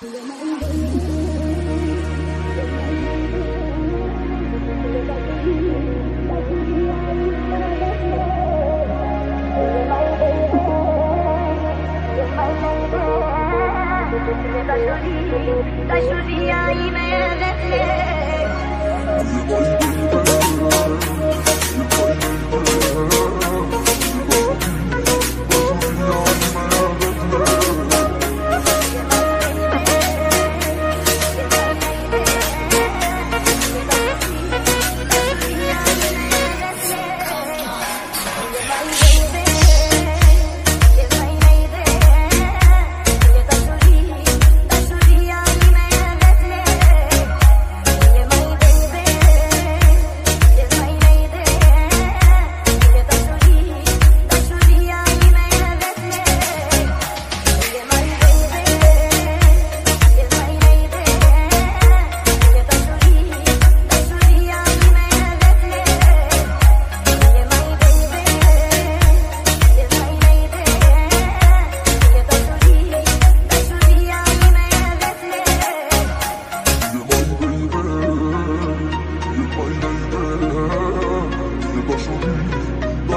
Tá chuvinha e merece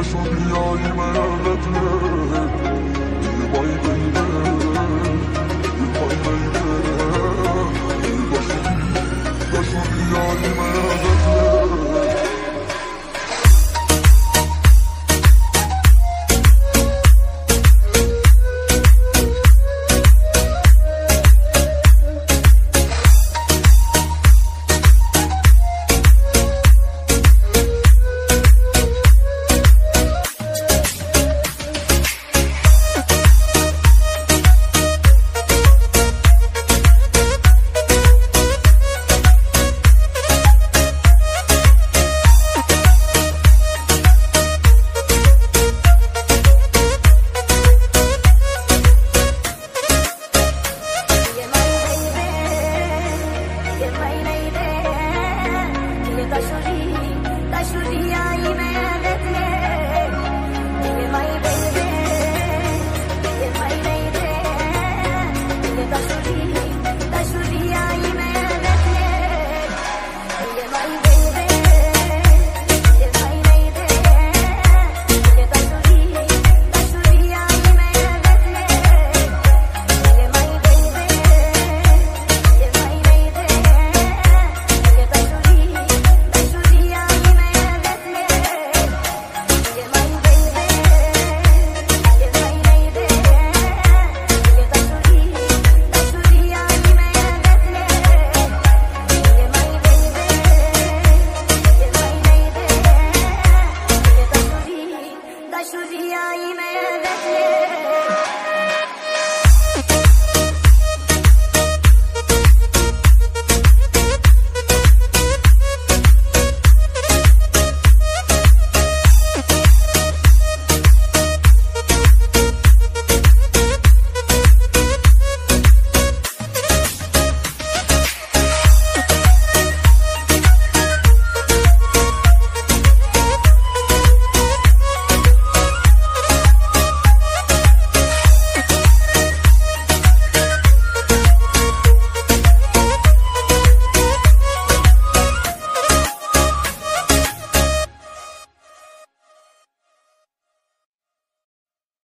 Cause I'll be all